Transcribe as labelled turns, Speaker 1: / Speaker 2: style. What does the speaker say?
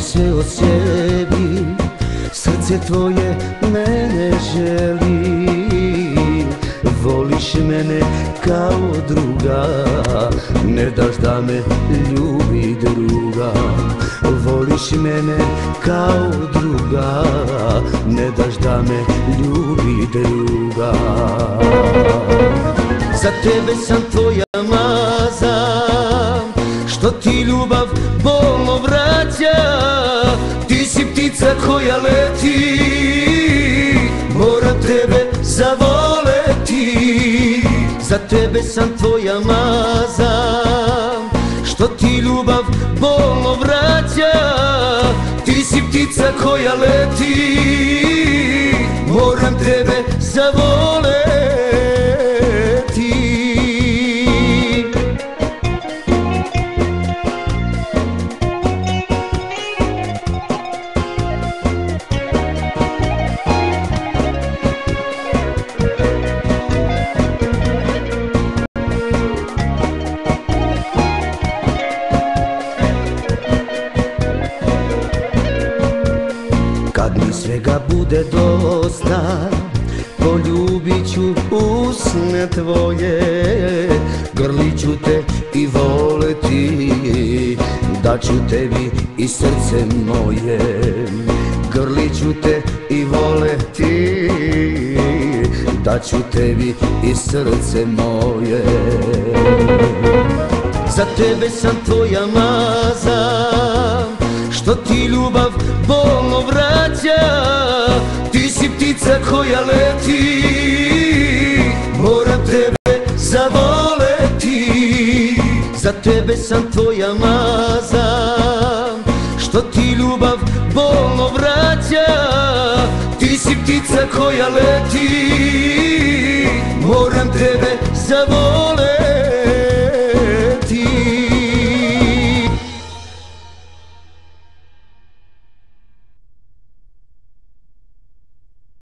Speaker 1: sve o sebi Srce tvoje mene želi. Voliš mene kao druga Ne daš da me ljubi druga. Voliš mene kao druga Ne daš da me ljubi druga. Za tebe sam tvoja maza koja leti Moram tebe zavoleti. Za tebe sam tvoja maza Što ti ljubav bolno vraća. Ti si ptica koja leti Moram tebe zavoleti svega bude dosta Poljubit ću usne tvoje. Grlit ću te i voleti Daću tebi i srce moje. Grlit ću te i voleti Daću tebi i srce moje. Za tebe sam tvoja maza ti ljubav bolno vraća. Ti si ptica koja leti Moram tebe zavoleti. Za tebe sam tvoja maza. Što ti ljubav bolno vraća. Ti si ptica koja leti Moram tebe zavoleti